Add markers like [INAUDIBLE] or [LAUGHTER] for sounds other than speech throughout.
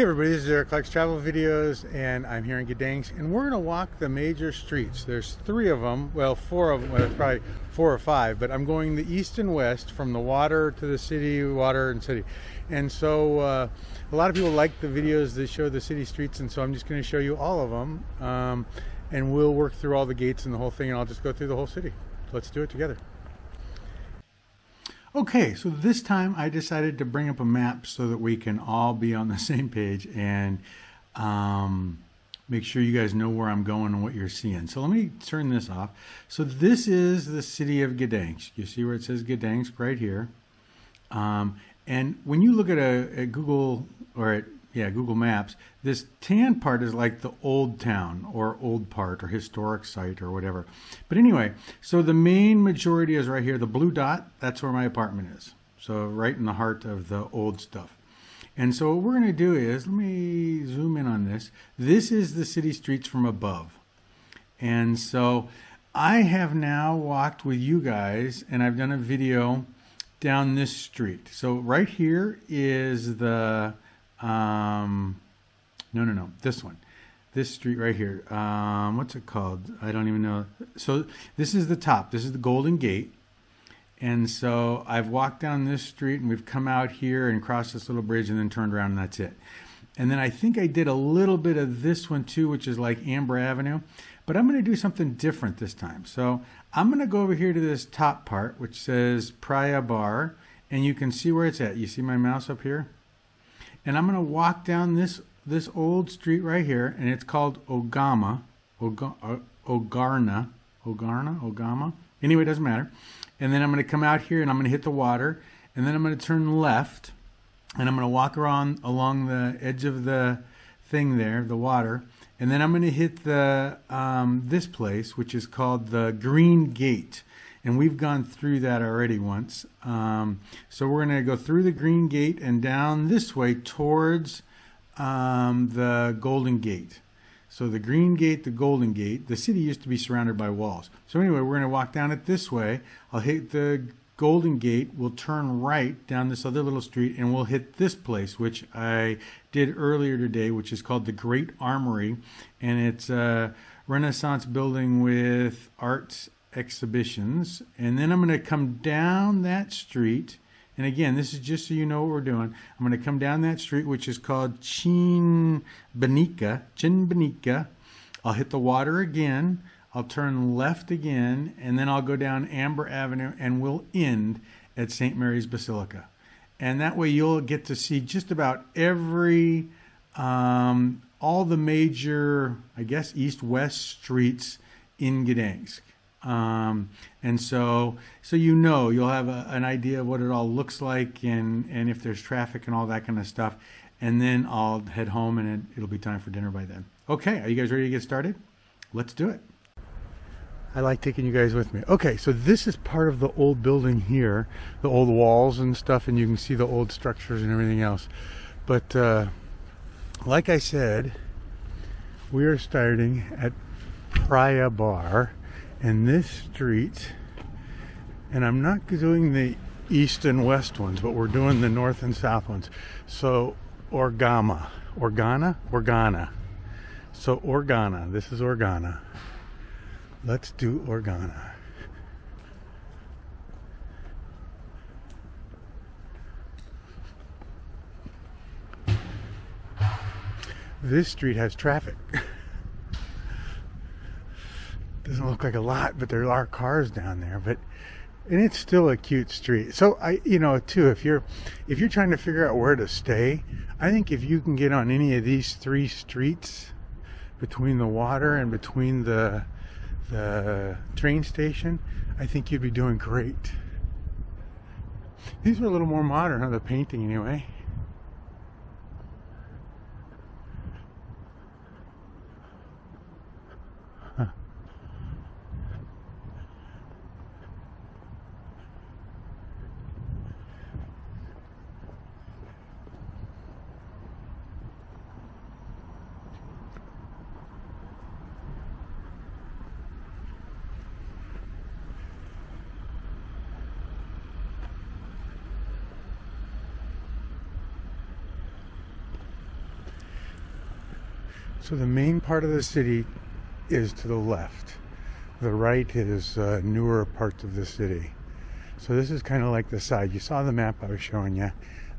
Hey everybody, this is Eric Clark's Travel Videos and I'm here in Gdansk and we're going to walk the major streets. There's three of them, well four of them, well, probably four or five, but I'm going the east and west from the water to the city, water and city. And so uh, a lot of people like the videos that show the city streets and so I'm just going to show you all of them um, and we'll work through all the gates and the whole thing and I'll just go through the whole city. Let's do it together. Okay, so this time I decided to bring up a map so that we can all be on the [LAUGHS] same page and um, make sure you guys know where I'm going and what you're seeing. So let me turn this off. So this is the city of Gdansk. You see where it says Gdansk right here. Um, and when you look at a at Google or at yeah, Google Maps, this tan part is like the old town or old part or historic site or whatever. But anyway, so the main majority is right here. The blue dot, that's where my apartment is. So right in the heart of the old stuff. And so what we're going to do is, let me zoom in on this. This is the city streets from above. And so I have now walked with you guys and I've done a video down this street. So right here is the um, no, no, no. This one. This street right here. Um, what's it called? I don't even know. So this is the top. This is the Golden Gate. And so I've walked down this street and we've come out here and crossed this little bridge and then turned around and that's it. And then I think I did a little bit of this one too, which is like Amber Avenue. But I'm going to do something different this time. So I'm going to go over here to this top part, which says Praia Bar. And you can see where it's at. You see my mouse up here? And I'm going to walk down this this old street right here, and it's called Ogama, Oga, uh, Ogarna, Ogarna, Ogama. Anyway, it doesn't matter. And then I'm going to come out here, and I'm going to hit the water, and then I'm going to turn left, and I'm going to walk around along the edge of the thing there, the water, and then I'm going to hit the um, this place, which is called the Green Gate and we've gone through that already once. Um, so we're going to go through the Green Gate and down this way towards um, the Golden Gate. So the Green Gate, the Golden Gate, the city used to be surrounded by walls. So anyway, we're going to walk down it this way. I'll hit the Golden Gate, we'll turn right down this other little street, and we'll hit this place, which I did earlier today, which is called the Great Armory. And it's a Renaissance building with arts exhibitions. And then I'm going to come down that street. And again, this is just so you know what we're doing. I'm going to come down that street, which is called Chin Benica. Chin Benica. I'll hit the water again. I'll turn left again, and then I'll go down Amber Avenue, and we'll end at St. Mary's Basilica. And that way you'll get to see just about every, um, all the major, I guess, east-west streets in Gdansk. Um, and so, so you know, you'll have a, an idea of what it all looks like and, and if there's traffic and all that kind of stuff. And then I'll head home and it, it'll be time for dinner by then. Okay, are you guys ready to get started? Let's do it. I like taking you guys with me. Okay, so this is part of the old building here, the old walls and stuff, and you can see the old structures and everything else. But uh, like I said, we are starting at Praia Bar and this street, and I'm not doing the east and west ones, but we're doing the north and south ones. So Orgama, Organa, Organa. So Organa, this is Organa. Let's do Organa. This street has traffic. [LAUGHS] doesn't look like a lot, but there are cars down there. But and it's still a cute street. So I, you know, too, if you're if you're trying to figure out where to stay, I think if you can get on any of these three streets between the water and between the the train station, I think you'd be doing great. These are a little more modern, huh? The painting, anyway. So the main part of the city is to the left. The right is uh, newer parts of the city. So this is kind of like the side. You saw the map I was showing you.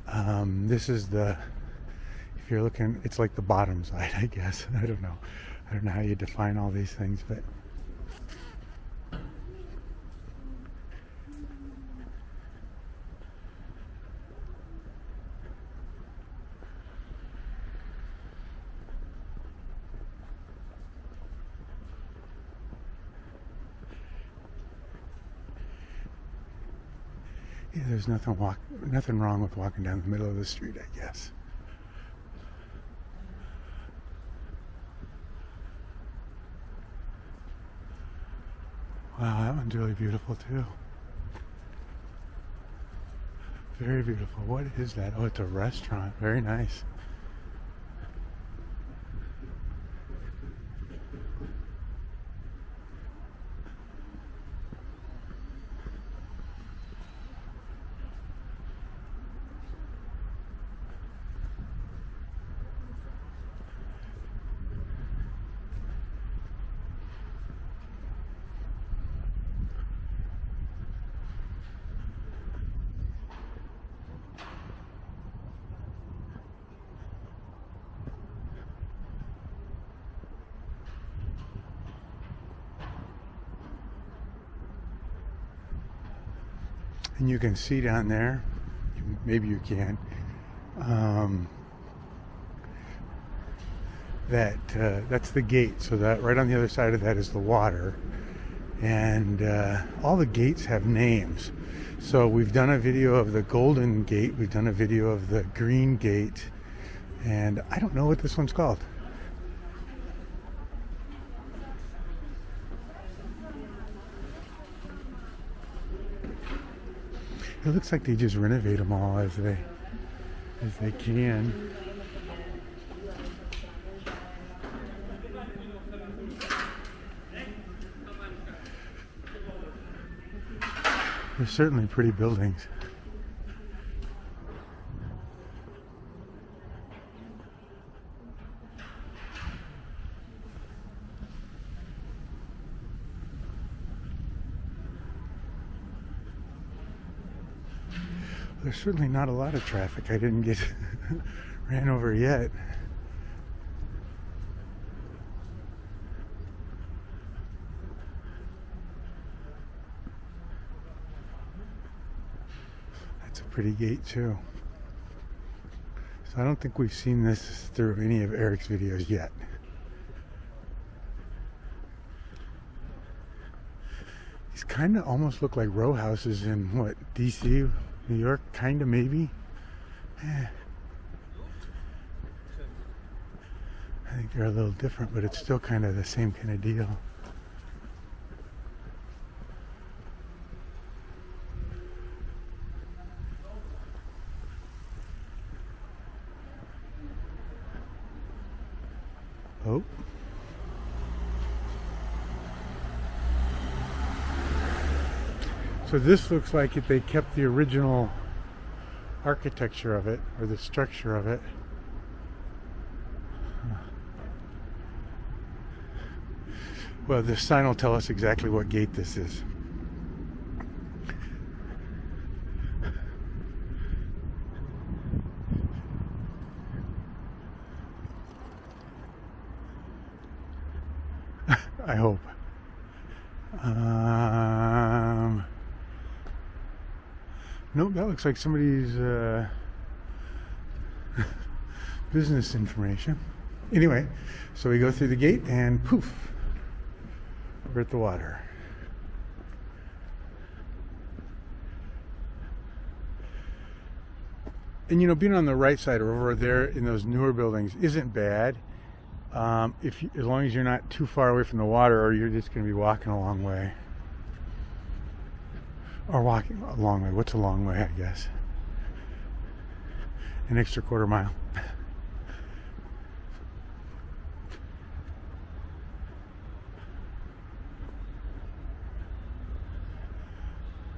Um, this is the, if you're looking, it's like the bottom side, [LAUGHS] I guess. I don't know. I don't know how you define all these things, but Yeah, there's nothing walk, nothing wrong with walking down the middle of the street, I guess. Wow, that one's really beautiful too. Very beautiful. What is that? Oh, it's a restaurant. Very nice. And you can see down there maybe you can um, that uh, that's the gate. So that right on the other side of that is the water. And uh, all the gates have names. So we've done a video of the golden gate. We've done a video of the green gate. And I don't know what this one's called It looks like they just renovate them all as they as they can. They're certainly pretty buildings. There's certainly not a lot of traffic. I didn't get [LAUGHS] ran over yet. That's a pretty gate too. So I don't think we've seen this through any of Eric's videos yet. These kind of almost look like row houses in what, DC, New York, kind of maybe. Eh. I think they're a little different, but it's still kind of the same kind of deal. Oh. So this looks like if they kept the original architecture of it, or the structure of it. Well, this sign will tell us exactly what gate this is. I hope. Um, nope, that looks like somebody's uh, [LAUGHS] business information. Anyway, so we go through the gate and poof, we're at the water. And you know, being on the right side or over there in those newer buildings isn't bad um, if you, as long as you're not too far away from the water or you're just going to be walking a long way or walking a long way. What's a long way I guess? An extra quarter mile.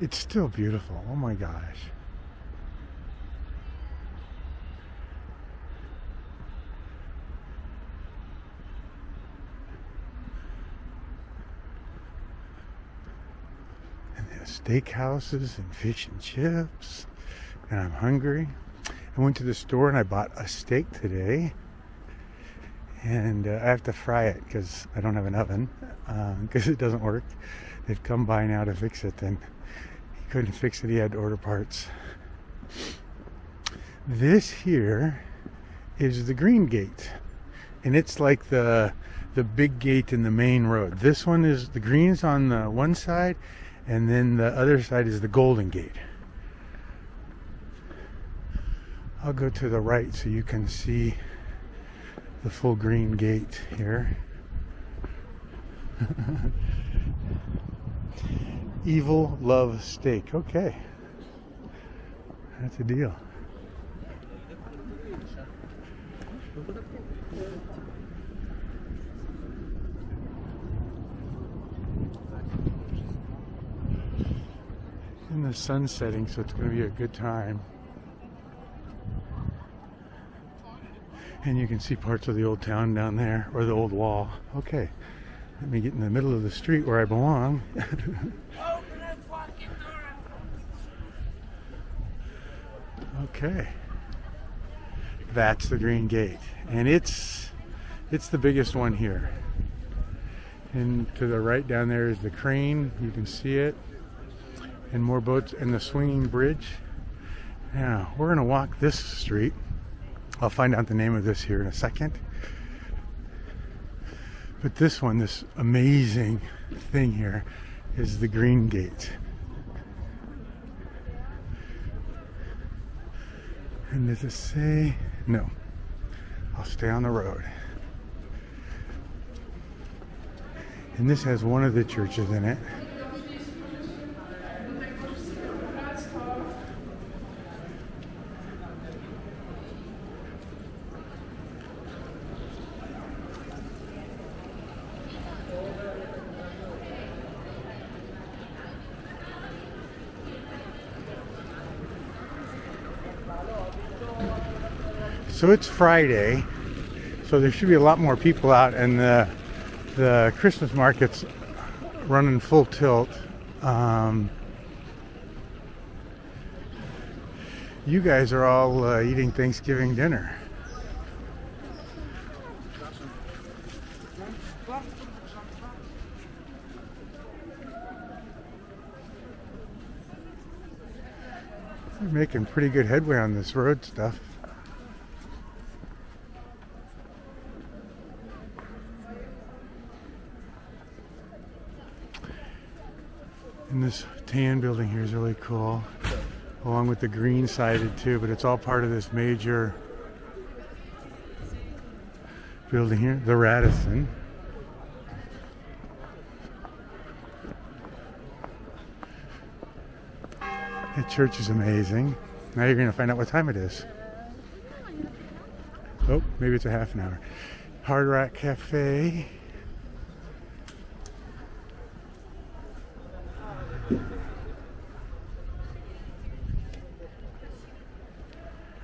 It's still beautiful. Oh my gosh steakhouses and fish and chips, and I'm hungry. I went to the store and I bought a steak today, and uh, I have to fry it because I don't have an oven [LAUGHS] because um, it doesn't work. They've come by now to fix it, and he couldn't fix it. He had to order parts. This here is the green gate, and it's like the the big gate in the main road. This one is the green's on the one side, and then the other side is the golden gate. I'll go to the right so you can see the full green gate here. [LAUGHS] Evil Love Steak. Okay. That's a deal. And the sun's setting, so it's going to be a good time. And you can see parts of the old town down there, or the old wall. Okay, let me get in the middle of the street where I belong. [LAUGHS] okay, that's the Green Gate, and it's it's the biggest one here. And to the right down there is the crane. You can see it and more boats and the swinging bridge. Now, we're going to walk this street. I'll find out the name of this here in a second. But this one, this amazing thing here, is the Green Gate. And does it say? No. I'll stay on the road. And this has one of the churches in it. So it's Friday, so there should be a lot more people out, and the the Christmas market's running full tilt. Um, you guys are all uh, eating Thanksgiving dinner. We're making pretty good headway on this road stuff. And this tan building here is really cool, along with the green sided too, but it's all part of this major building here, the Radisson. The church is amazing. Now you're going to find out what time it is. Oh, maybe it's a half an hour. Hard Rock Cafe.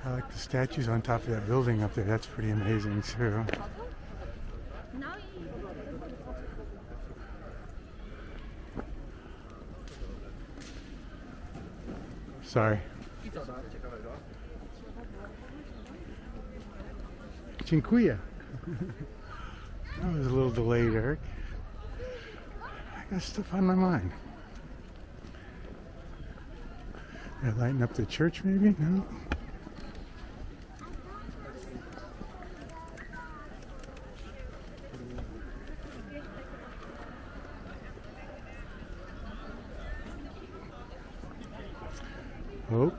I like the statues on top of that building up there. That's pretty amazing too. Sorry. Cinquilla. [LAUGHS] that was a little delayed, Eric. I got stuff on my mind. They're lighting up the church, maybe? No. Oh.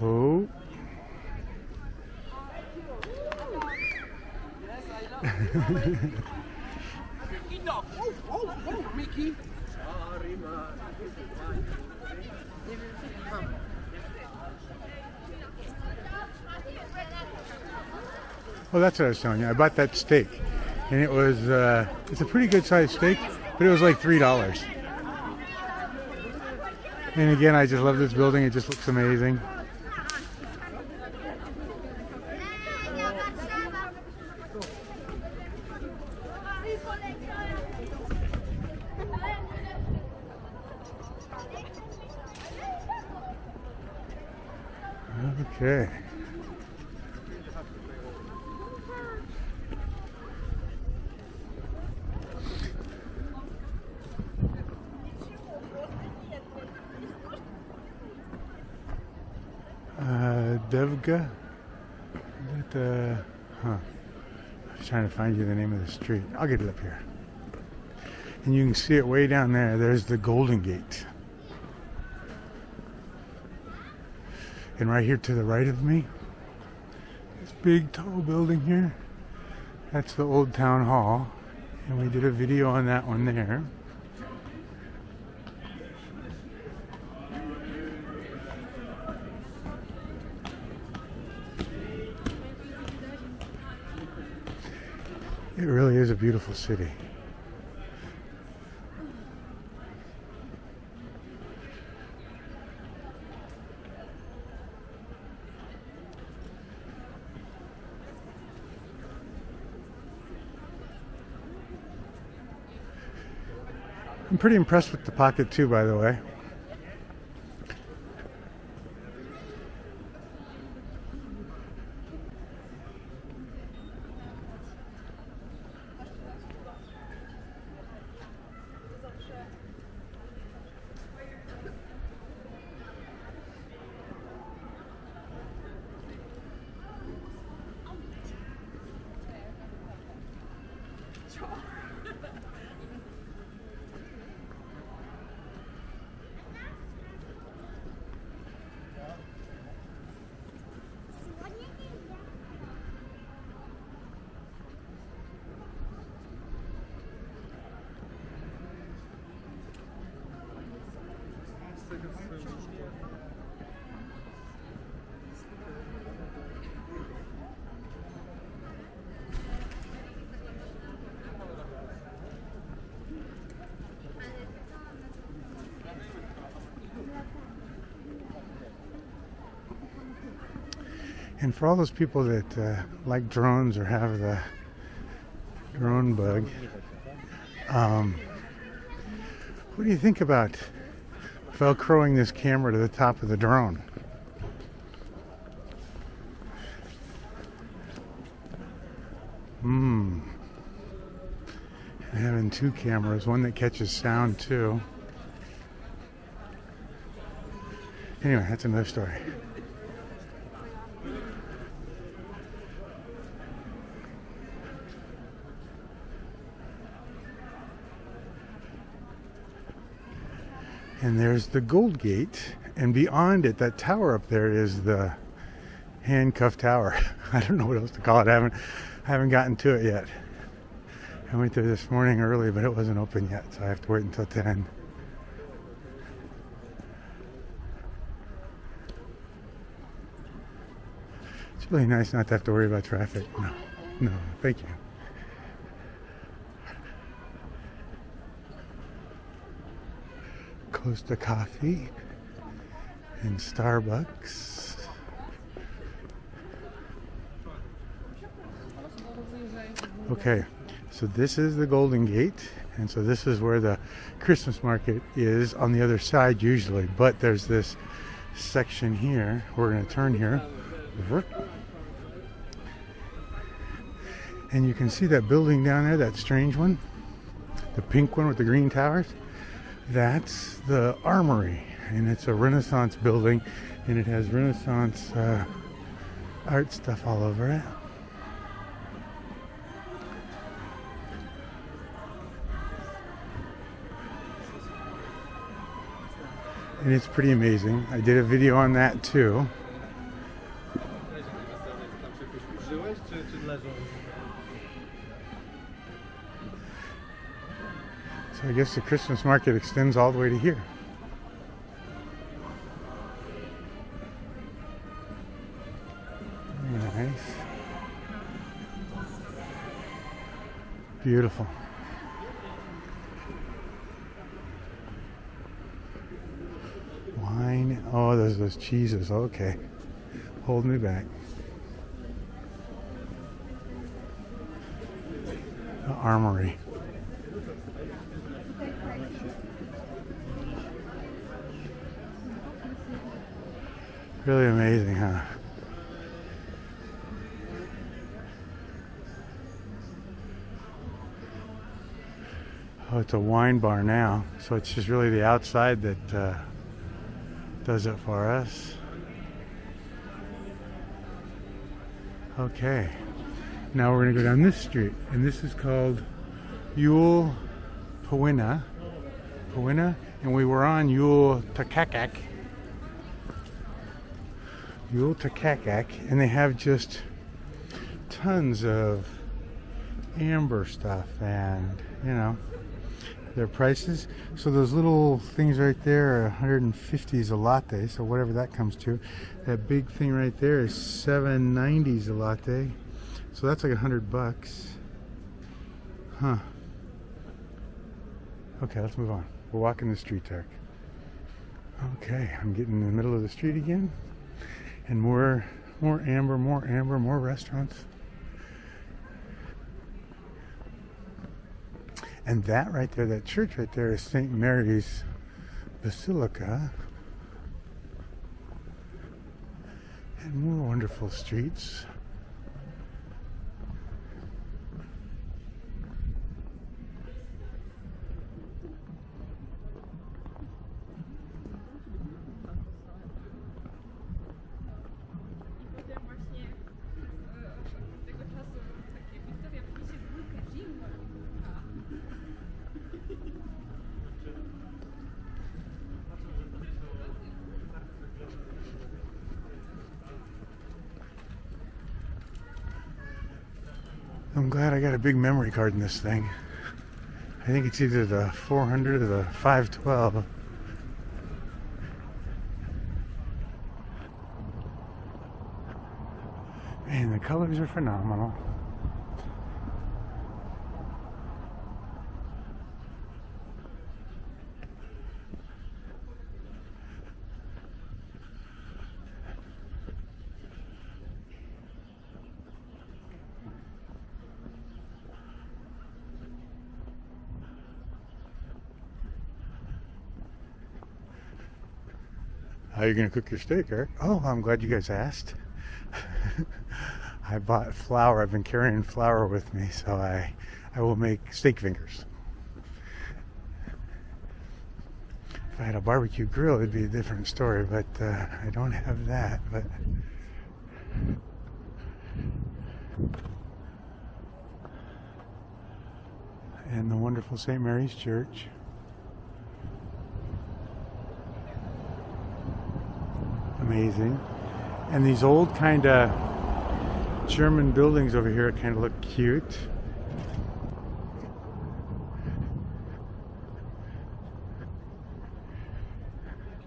Oh. Well, that's what I was telling you. I bought that steak, and it was uh, it's a pretty good sized steak, but it was like three dollars. And again, I just love this building. It just looks amazing. Okay. Uh, Devga. Uh, huh. I was trying to find you the name of the street. I'll get it up here. And you can see it way down there. There's the Golden Gate. And right here to the right of me, this big tall building here, that's the old town hall. And we did a video on that one there. It really is a beautiful city. I'm pretty impressed with the pocket too, by the way. And for all those people that uh, like drones or have the drone bug, um, what do you think about velcroing this camera to the top of the drone? Hmm. Having two cameras, one that catches sound too. Anyway, that's another story. And there's the Gold Gate, and beyond it, that tower up there is the handcuff tower. [LAUGHS] I don't know what else to call it. I haven't, I haven't gotten to it yet. I went there this morning early, but it wasn't open yet, so I have to wait until 10. It's really nice not to have to worry about traffic. No, no, thank you. Costa Coffee and Starbucks. Okay, so this is the Golden Gate, and so this is where the Christmas market is on the other side usually, but there's this section here. We're going to turn here. And you can see that building down there, that strange one, the pink one with the green towers. That's the Armory, and it's a Renaissance building, and it has Renaissance uh, art stuff all over it. And it's pretty amazing. I did a video on that too. I guess the Christmas market extends all the way to here. Nice. Beautiful. Wine. Oh, there's those cheeses. Okay. Hold me back. The armory. Really amazing, huh? Oh, it's a wine bar now, so it's just really the outside that uh, does it for us. Okay, now we're to go down this street, and this is called Yule Powina. Powina, and we were on Yule Takakak. Yule Takakak, and they have just tons of amber stuff and, you know, their prices. So those little things right there are 150s a latte, so whatever that comes to. That big thing right there is 790s a latte. So that's like a hundred bucks. Huh. Okay, let's move on. We're walking the street, Tarek. Okay, I'm getting in the middle of the street again. And more more amber, more amber, more restaurants. And that right there, that church right there is St. Mary's Basilica. And more wonderful streets. I'm glad I got a big memory card in this thing. I think it's either the 400 or the 512. Man, the colors are phenomenal. How are you going to cook your steak, Eric? Oh, I'm glad you guys asked. [LAUGHS] I bought flour. I've been carrying flour with me, so I, I will make steak fingers. If I had a barbecue grill, it'd be a different story, but uh, I don't have that. But and the wonderful St. Mary's Church. Amazing. And these old kind of German buildings over here kind of look cute.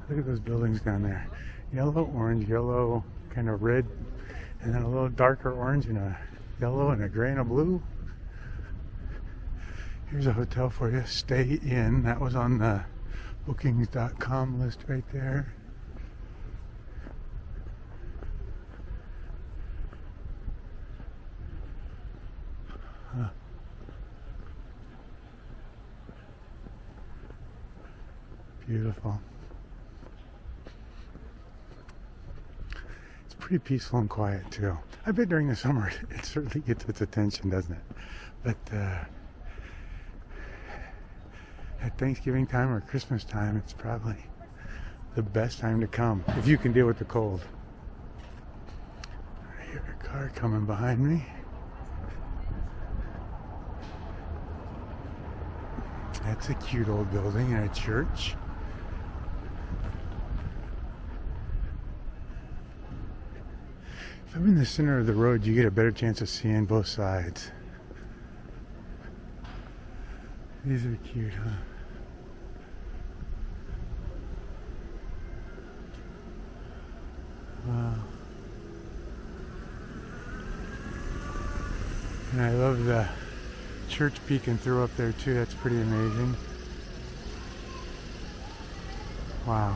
Look at those buildings down there. Yellow, orange, yellow, kind of red, and then a little darker orange and a yellow and a gray and a blue. Here's a hotel for you. Stay in. That was on the bookings.com list right there. Beautiful. It's pretty peaceful and quiet too. I bet during the summer [LAUGHS] it certainly gets its attention, doesn't it? But uh, at Thanksgiving time or Christmas time, it's probably the best time to come if you can deal with the cold. I hear a car coming behind me. That's a cute old building and a church. If I'm in the center of the road, you get a better chance of seeing both sides. These are cute, huh? Wow. And I love the church peeking through up there too. That's pretty amazing. Wow.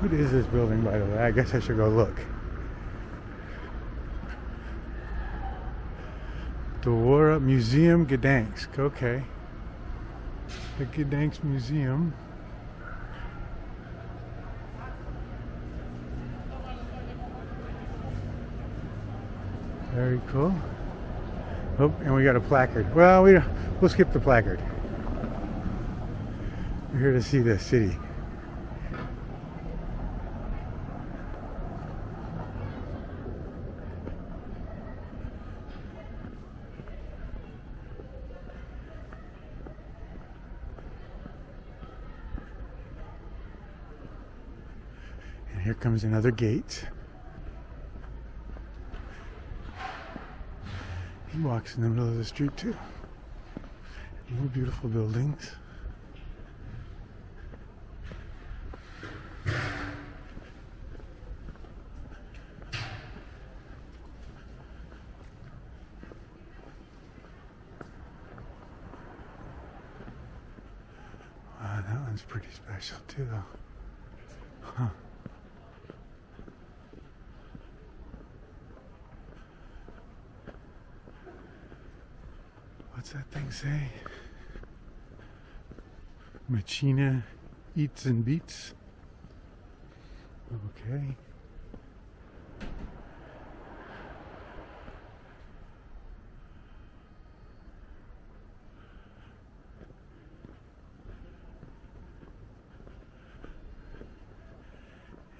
What is this building, by the way? I guess I should go look. The War Museum Gdansk. Okay. The Gdansk Museum. Very cool. Oh, and we got a placard. Well, we, we'll skip the placard. We're here to see the city. Here comes another gate. He walks in the middle of the street too. More beautiful buildings. Wow, that one's pretty special too. Huh. What's that thing say? Machina eats and beats. Okay.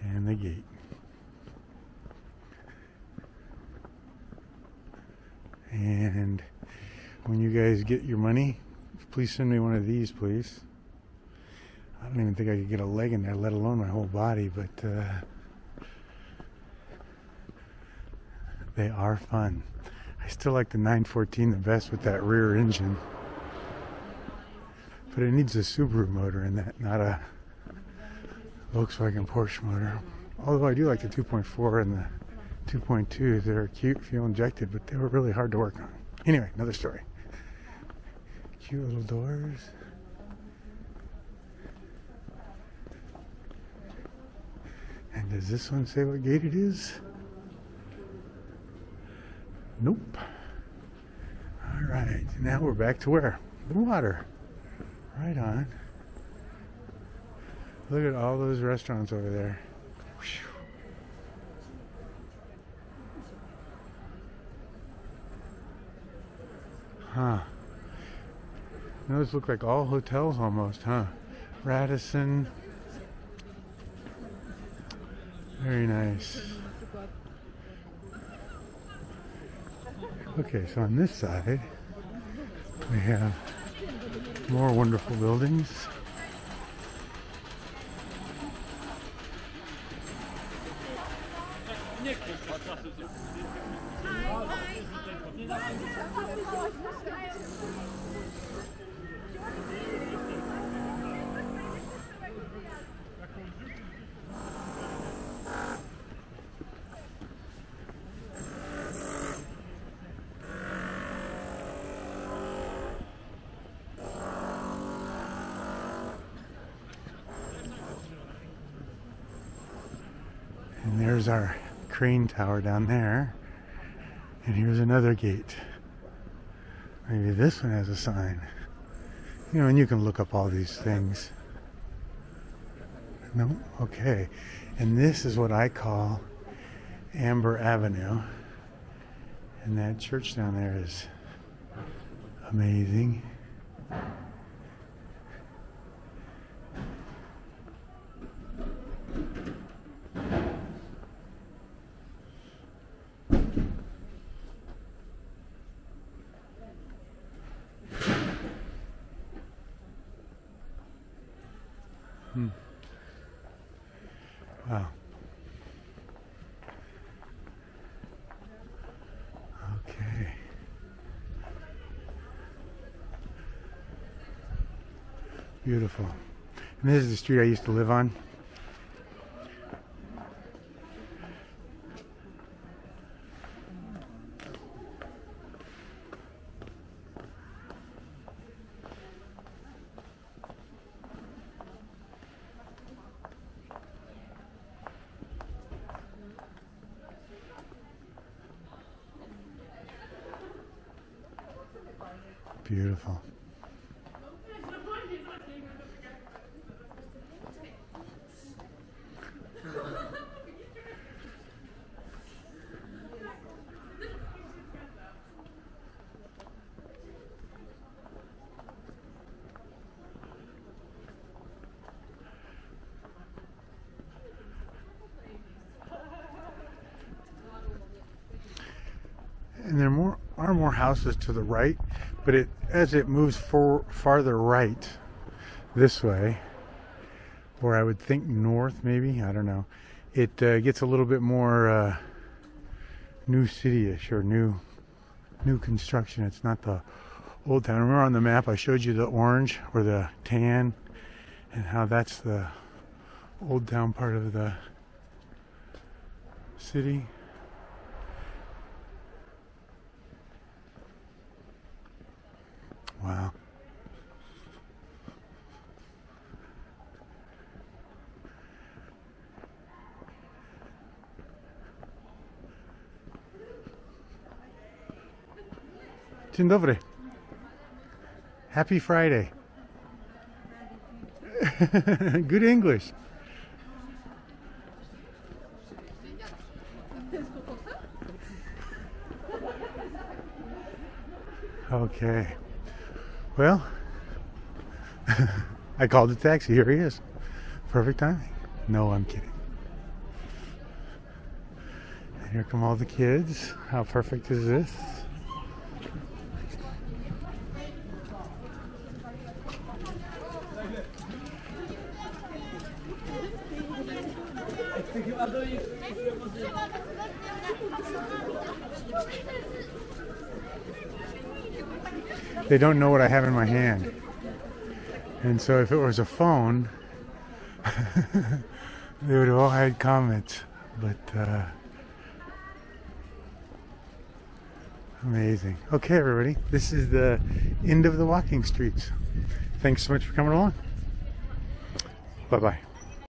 And the gate. And when you guys get your money, please send me one of these, please. I don't even think I could get a leg in there, let alone my whole body, but uh, they are fun. I still like the 914 the best with that rear engine. But it needs a Subaru motor in that, not a Volkswagen Porsche motor. Although I do like the 2.4 and the 2.2. They're cute, fuel injected, but they were really hard to work on. Anyway, another story. Cute little doors. Does this one say what gate it is? Nope. All right, now we're back to where? The water. Right on. Look at all those restaurants over there. Huh. Those look like all hotels almost, huh? Radisson. Very nice. Okay, so on this side, we have more wonderful buildings. And our crane tower down there. And here's another gate. Maybe this one has a sign. You know, and you can look up all these things. No? Okay. And this is what I call Amber Avenue. And that church down there is amazing. Hmm. Wow. Okay. Beautiful. And this is the street I used to live on. Beautiful. And there more are more houses to the right, but it as it moves for, farther right this way, or I would think north maybe, I don't know, it uh, gets a little bit more uh, new city-ish or new new construction. It's not the old town. Remember on the map I showed you the orange or the tan and how that's the old town part of the city. Wow. Dzień dobry. Happy Friday. [LAUGHS] Good English. Okay. Well, [LAUGHS] I called the taxi. Here he is. Perfect timing. No, I'm kidding. Here come all the kids. How perfect is this? They don't know what I have in my hand. And so if it was a phone, [LAUGHS] they would have all had comments. But uh, amazing. Okay, everybody, this is the end of the walking streets. Thanks so much for coming along. Bye bye.